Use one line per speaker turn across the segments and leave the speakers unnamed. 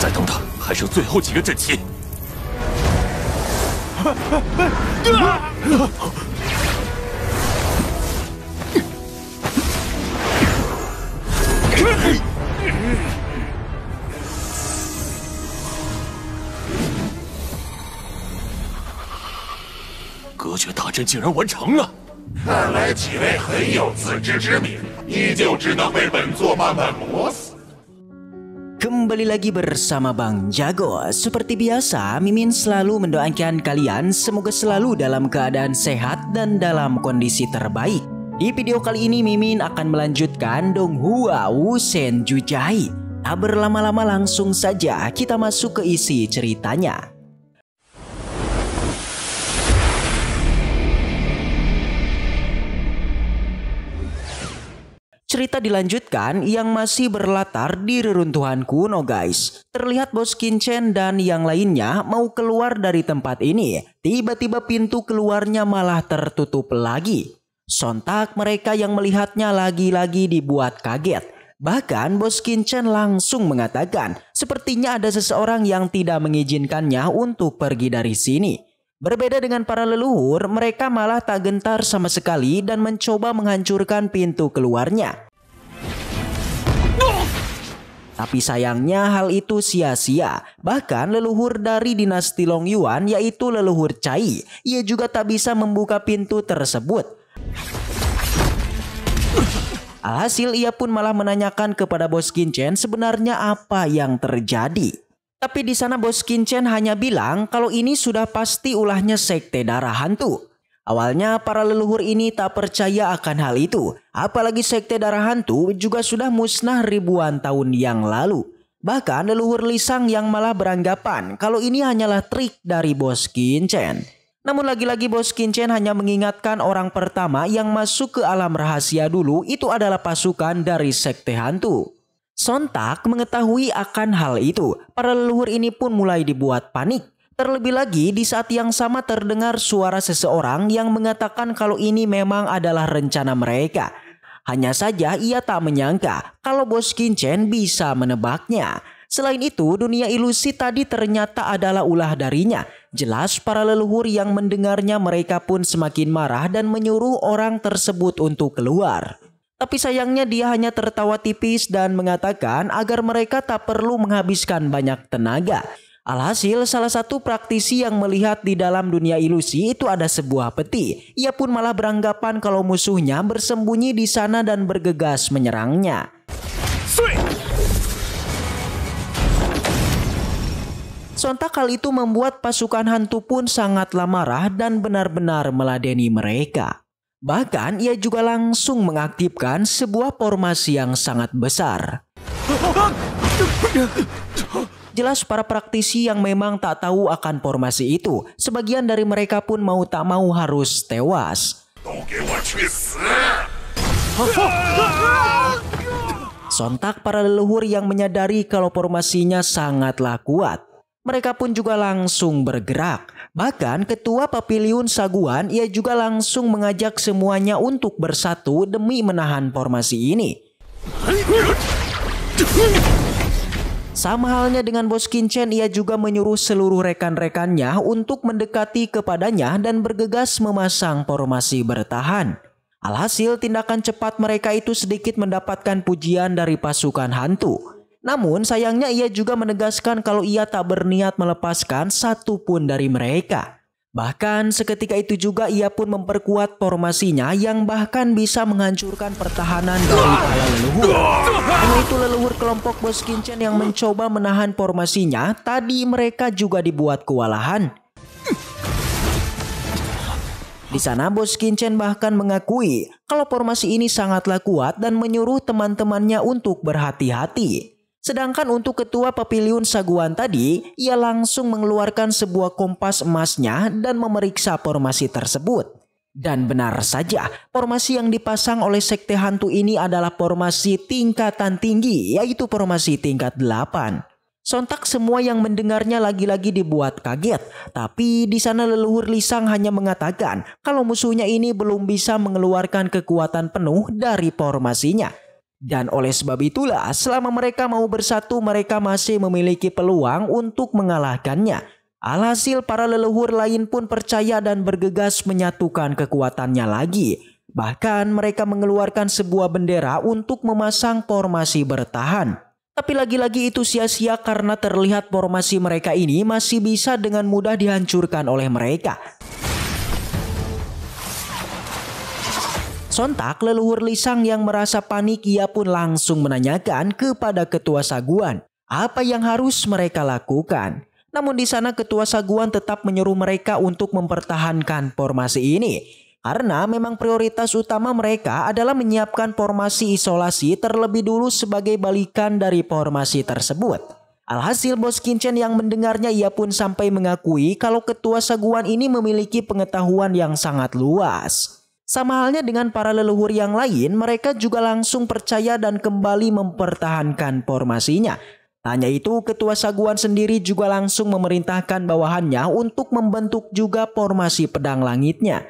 再等等，还剩最后几个阵旗。隔绝大阵竟然完成了！
看来几位很有自知之明，你就只能被本座慢慢磨死。
Kembali lagi bersama Bang Jago. Seperti biasa, Mimin selalu mendoakan kalian semoga selalu dalam keadaan sehat dan dalam kondisi terbaik. Di video kali ini Mimin akan melanjutkan Donghua Wusen Jujai. Tak berlama-lama langsung saja kita masuk ke isi ceritanya. Cerita dilanjutkan yang masih berlatar di reruntuhan kuno guys. Terlihat bos Kincen dan yang lainnya mau keluar dari tempat ini. Tiba-tiba pintu keluarnya malah tertutup lagi. Sontak mereka yang melihatnya lagi-lagi dibuat kaget. Bahkan bos Kincen langsung mengatakan sepertinya ada seseorang yang tidak mengizinkannya untuk pergi dari sini. Berbeda dengan para leluhur, mereka malah tak gentar sama sekali dan mencoba menghancurkan pintu keluarnya. Tapi sayangnya hal itu sia-sia. Bahkan leluhur dari dinasti Long Yuan yaitu leluhur Cai, ia juga tak bisa membuka pintu tersebut. Alhasil ia pun malah menanyakan kepada bos Kincen sebenarnya apa yang terjadi. Tapi di sana bos Kincen hanya bilang kalau ini sudah pasti ulahnya sekte darah hantu. Awalnya para leluhur ini tak percaya akan hal itu. Apalagi sekte darah hantu juga sudah musnah ribuan tahun yang lalu. Bahkan leluhur Lisang yang malah beranggapan kalau ini hanyalah trik dari bos Kincen. Namun lagi-lagi bos Kincen hanya mengingatkan orang pertama yang masuk ke alam rahasia dulu itu adalah pasukan dari sekte hantu. Sontak mengetahui akan hal itu, para leluhur ini pun mulai dibuat panik. Terlebih lagi di saat yang sama terdengar suara seseorang yang mengatakan kalau ini memang adalah rencana mereka. Hanya saja ia tak menyangka kalau bos Kincen bisa menebaknya. Selain itu, dunia ilusi tadi ternyata adalah ulah darinya. Jelas para leluhur yang mendengarnya mereka pun semakin marah dan menyuruh orang tersebut untuk keluar. Tapi sayangnya dia hanya tertawa tipis dan mengatakan agar mereka tak perlu menghabiskan banyak tenaga. Alhasil salah satu praktisi yang melihat di dalam dunia ilusi itu ada sebuah peti. Ia pun malah beranggapan kalau musuhnya bersembunyi di sana dan bergegas menyerangnya. Sontak hal itu membuat pasukan hantu pun sangatlah marah dan benar-benar meladeni mereka. Bahkan ia juga langsung mengaktifkan sebuah formasi yang sangat besar jelas para praktisi yang memang tak tahu akan formasi itu. Sebagian dari mereka pun mau tak mau harus tewas. Sontak para leluhur yang menyadari kalau formasinya sangatlah kuat. Mereka pun juga langsung bergerak. Bahkan ketua papiliun Saguan ia juga langsung mengajak semuanya untuk bersatu demi menahan formasi ini. Sama halnya dengan bos Kincen ia juga menyuruh seluruh rekan-rekannya untuk mendekati kepadanya dan bergegas memasang formasi bertahan. Alhasil tindakan cepat mereka itu sedikit mendapatkan pujian dari pasukan hantu. Namun sayangnya ia juga menegaskan kalau ia tak berniat melepaskan satu pun dari mereka. Bahkan seketika itu juga ia pun memperkuat formasinya yang bahkan bisa menghancurkan pertahanan dari para leluhur. Hanya itu leluhur kelompok bos Kincen yang mencoba menahan formasinya, tadi mereka juga dibuat kewalahan. Di sana bos Kincen bahkan mengakui kalau formasi ini sangatlah kuat dan menyuruh teman-temannya untuk berhati-hati. Sedangkan untuk ketua Papiliun Saguan tadi, ia langsung mengeluarkan sebuah kompas emasnya dan memeriksa formasi tersebut. Dan benar saja, formasi yang dipasang oleh sekte hantu ini adalah formasi tingkatan tinggi, yaitu formasi tingkat 8. Sontak semua yang mendengarnya lagi-lagi dibuat kaget. Tapi di sana leluhur Lisang hanya mengatakan kalau musuhnya ini belum bisa mengeluarkan kekuatan penuh dari formasinya. Dan oleh sebab itulah selama mereka mau bersatu mereka masih memiliki peluang untuk mengalahkannya. Alhasil para leluhur lain pun percaya dan bergegas menyatukan kekuatannya lagi. Bahkan mereka mengeluarkan sebuah bendera untuk memasang formasi bertahan. Tapi lagi-lagi itu sia-sia karena terlihat formasi mereka ini masih bisa dengan mudah dihancurkan oleh mereka. Sontak leluhur Lisang yang merasa panik ia pun langsung menanyakan kepada ketua Saguan apa yang harus mereka lakukan. Namun di sana ketua Saguan tetap menyuruh mereka untuk mempertahankan formasi ini karena memang prioritas utama mereka adalah menyiapkan formasi isolasi terlebih dulu sebagai balikan dari formasi tersebut. Alhasil bos Kincen yang mendengarnya ia pun sampai mengakui kalau ketua saguan ini memiliki pengetahuan yang sangat luas. Sama halnya dengan para leluhur yang lain, mereka juga langsung percaya dan kembali mempertahankan formasinya hanya itu, ketua Saguan sendiri juga langsung memerintahkan bawahannya untuk membentuk juga formasi pedang langitnya.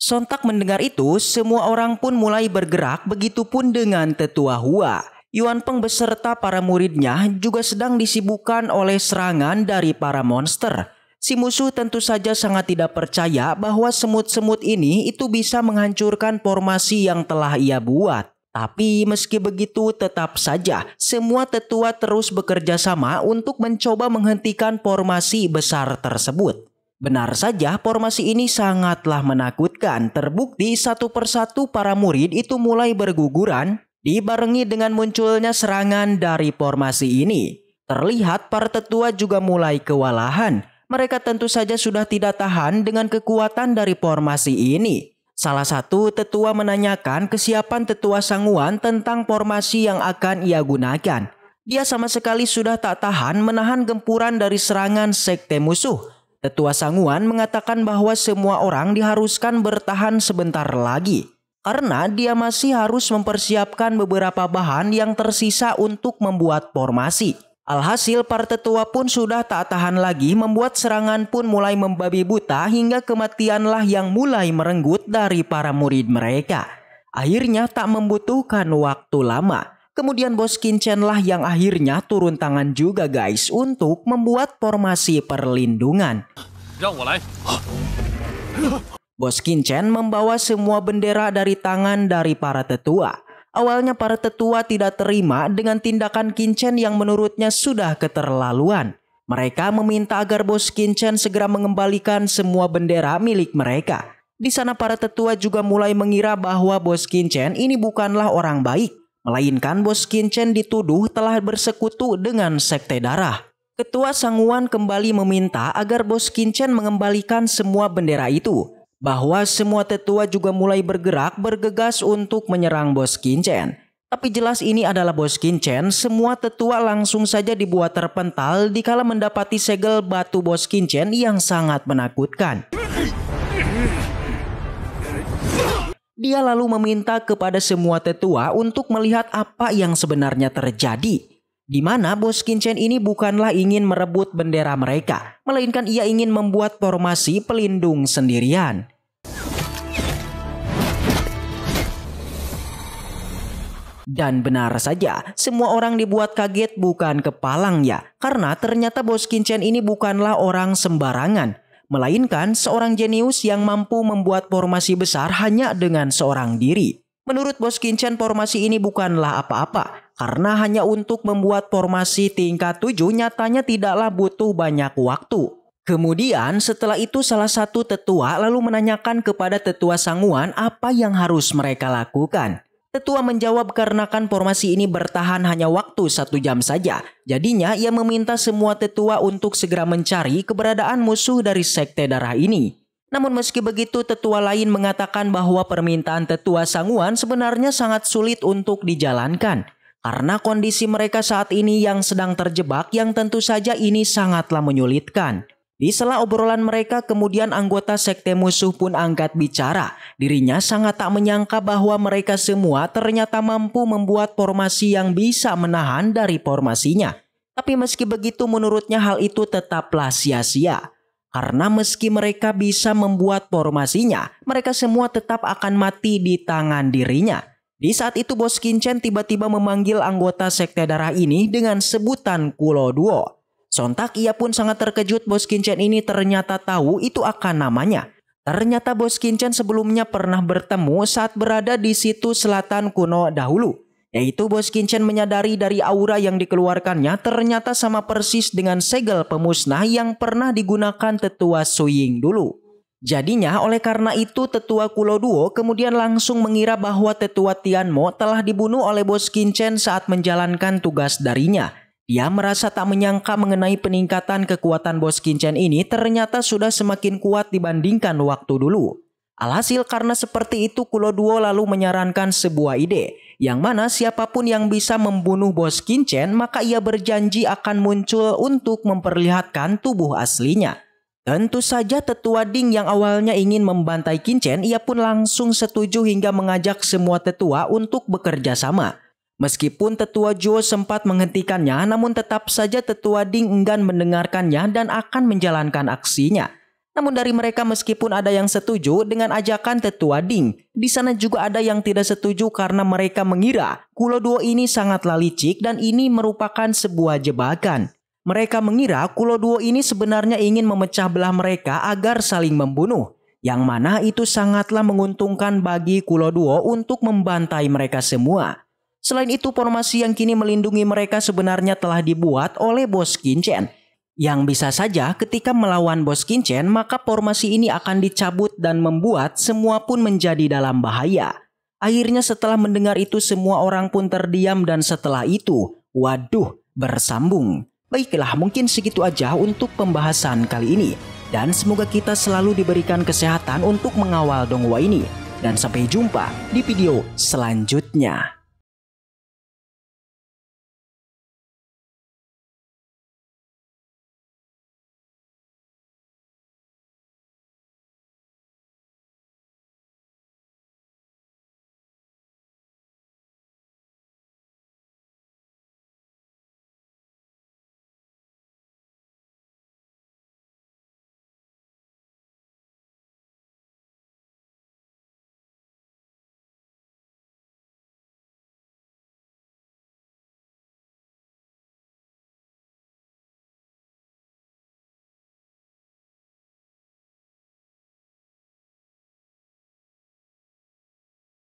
Sontak mendengar itu, semua orang pun mulai bergerak begitupun dengan tetua Hua. Yuan Peng beserta para muridnya juga sedang disibukkan oleh serangan dari para monster. Si musuh tentu saja sangat tidak percaya bahwa semut-semut ini itu bisa menghancurkan formasi yang telah ia buat. Tapi meski begitu tetap saja semua tetua terus bekerja sama untuk mencoba menghentikan formasi besar tersebut. Benar saja formasi ini sangatlah menakutkan. Terbukti satu persatu para murid itu mulai berguguran dibarengi dengan munculnya serangan dari formasi ini. Terlihat para tetua juga mulai kewalahan mereka tentu saja sudah tidak tahan dengan kekuatan dari formasi ini. Salah satu tetua menanyakan kesiapan tetua Sanguan tentang formasi yang akan ia gunakan. Dia sama sekali sudah tak tahan menahan gempuran dari serangan sekte musuh. Tetua Sanguan mengatakan bahwa semua orang diharuskan bertahan sebentar lagi. Karena dia masih harus mempersiapkan beberapa bahan yang tersisa untuk membuat formasi. Alhasil para tetua pun sudah tak tahan lagi membuat serangan pun mulai membabi buta hingga kematianlah yang mulai merenggut dari para murid mereka. Akhirnya tak membutuhkan waktu lama. Kemudian bos Kincen lah yang akhirnya turun tangan juga guys untuk membuat formasi perlindungan. Bos Kincen membawa semua bendera dari tangan dari para tetua. Awalnya para tetua tidak terima dengan tindakan Kincen yang menurutnya sudah keterlaluan. Mereka meminta agar bos Kincen segera mengembalikan semua bendera milik mereka. Di sana para tetua juga mulai mengira bahwa bos Kincen ini bukanlah orang baik. Melainkan bos Kincen dituduh telah bersekutu dengan sekte darah. Ketua Sanguan kembali meminta agar bos Kincen mengembalikan semua bendera itu bahwa semua tetua juga mulai bergerak bergegas untuk menyerang bos Kincen. Tapi jelas ini adalah bos Kincen, semua tetua langsung saja dibuat terpental dikala mendapati segel batu bos Kincen yang sangat menakutkan. Dia lalu meminta kepada semua tetua untuk melihat apa yang sebenarnya terjadi. Di mana bos Kincen ini bukanlah ingin merebut bendera mereka, melainkan ia ingin membuat formasi pelindung sendirian. Dan benar saja, semua orang dibuat kaget bukan kepalang ya. Karena ternyata bos Kincen ini bukanlah orang sembarangan. Melainkan seorang jenius yang mampu membuat formasi besar hanya dengan seorang diri. Menurut bos Kincen formasi ini bukanlah apa-apa. Karena hanya untuk membuat formasi tingkat 7 nyatanya tidaklah butuh banyak waktu. Kemudian setelah itu salah satu tetua lalu menanyakan kepada tetua Sanguan apa yang harus mereka lakukan. Tetua menjawab karena kan formasi ini bertahan hanya waktu satu jam saja. Jadinya ia meminta semua tetua untuk segera mencari keberadaan musuh dari sekte darah ini. Namun meski begitu tetua lain mengatakan bahwa permintaan tetua Sanguan sebenarnya sangat sulit untuk dijalankan. Karena kondisi mereka saat ini yang sedang terjebak yang tentu saja ini sangatlah menyulitkan. Di sela obrolan mereka kemudian anggota sekte musuh pun angkat bicara. Dirinya sangat tak menyangka bahwa mereka semua ternyata mampu membuat formasi yang bisa menahan dari formasinya. Tapi meski begitu menurutnya hal itu tetaplah sia-sia. Karena meski mereka bisa membuat formasinya, mereka semua tetap akan mati di tangan dirinya. Di saat itu Bos Kincen tiba-tiba memanggil anggota sekte darah ini dengan sebutan Kulo Duo. Sontak ia pun sangat terkejut Bos Kincen ini ternyata tahu itu akan namanya. Ternyata Bos Kincen sebelumnya pernah bertemu saat berada di situ selatan kuno dahulu. Yaitu Bos Kincen menyadari dari aura yang dikeluarkannya ternyata sama persis dengan segel pemusnah yang pernah digunakan tetua Suying dulu. Jadinya oleh karena itu tetua Kulo Duo kemudian langsung mengira bahwa tetua Tianmo telah dibunuh oleh Bos Kincen saat menjalankan tugas darinya. Ia merasa tak menyangka mengenai peningkatan kekuatan bos Kincen ini ternyata sudah semakin kuat dibandingkan waktu dulu. Alhasil karena seperti itu Kulo Duo lalu menyarankan sebuah ide, yang mana siapa pun yang bisa membunuh bos Kincen maka ia berjanji akan muncul untuk memperlihatkan tubuh aslinya. Tentu saja tetua Ding yang awalnya ingin membantai Kincen, ia pun langsung setuju hingga mengajak semua tetua untuk bekerja sama. Meskipun tetua Jo sempat menghentikannya, namun tetap saja tetua Ding enggan mendengarkannya dan akan menjalankan aksinya. Namun dari mereka meskipun ada yang setuju dengan ajakan tetua Ding, di sana juga ada yang tidak setuju karena mereka mengira Kulo Duo ini sangatlah licik dan ini merupakan sebuah jebakan. Mereka mengira Kulo Duo ini sebenarnya ingin memecah belah mereka agar saling membunuh. Yang mana itu sangatlah menguntungkan bagi Kulo Duo untuk membantai mereka semua. Selain itu formasi yang kini melindungi mereka sebenarnya telah dibuat oleh Bos Kincen. Yang bisa saja ketika melawan Bos Kincen maka formasi ini akan dicabut dan membuat semua pun menjadi dalam bahaya. Akhirnya setelah mendengar itu semua orang pun terdiam dan setelah itu, waduh, bersambung. Baiklah mungkin segitu aja untuk pembahasan kali ini. Dan semoga kita selalu diberikan kesehatan untuk mengawal dongwa ini. Dan sampai jumpa di video selanjutnya.